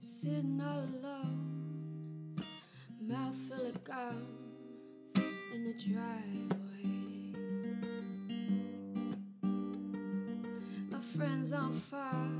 Sitting all alone, mouth full of gum in the driveway. My friends on fire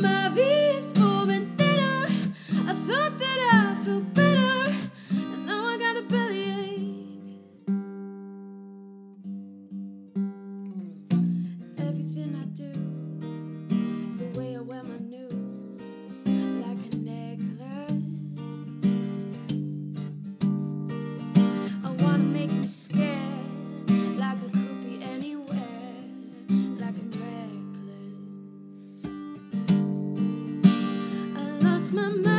my vida. my mind.